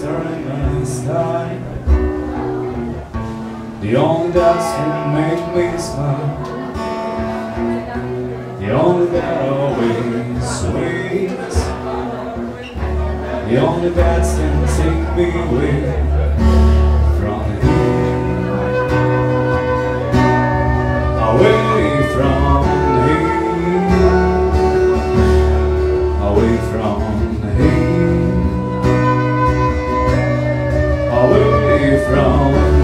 star in the sky The only that can make me smile. The only that always waits The only that can take me away from here. Away from here. Away from here Away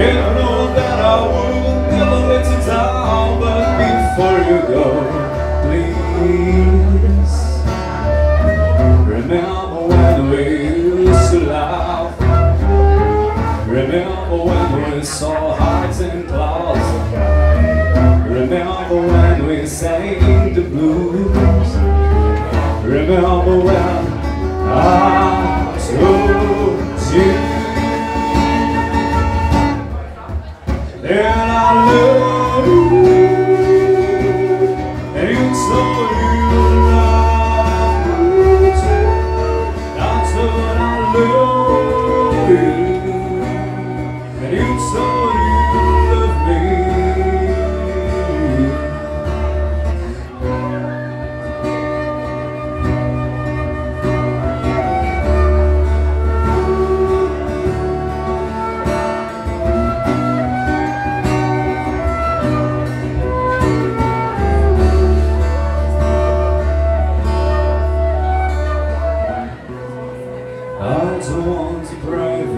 Know that I will never let you down, but before you go, please remember when we used to laugh. Remember when we saw and. Remember when we sang the blues Remember when I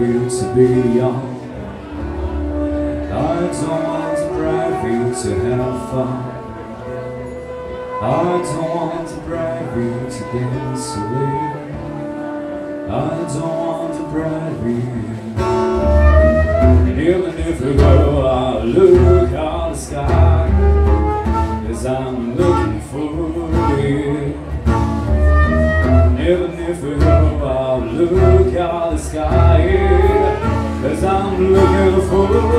you to be young. I don't want to bribe you to have fun. I don't want to bribe you to dance away. I don't want to bribe you. Even if you go, I'll look at the sky. Cause I'm looking for you. Even if we go, I'll look at the sky Cause I'm looking for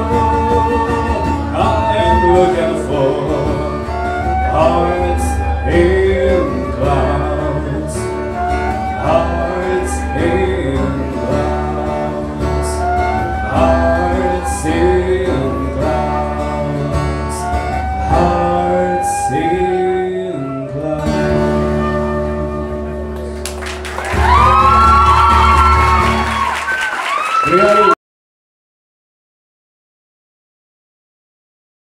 Obrigado.